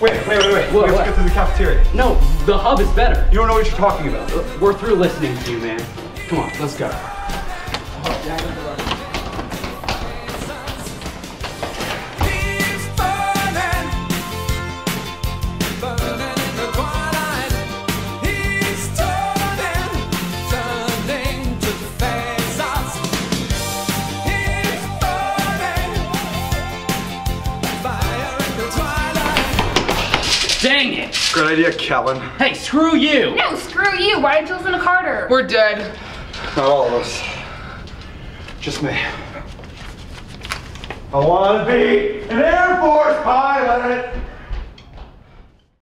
Wait, wait, wait, wait. What, we have what? to get to the cafeteria. No, the hub is better. You don't know what you're talking about. Uh, we're through listening to you, man. Come on, let's go. Oh, Dang it! Good idea, Kellen. Hey, screw you! No, screw you. Why did you listen to Carter? We're dead. Not all of us. Just me. I want to be an Air Force pilot.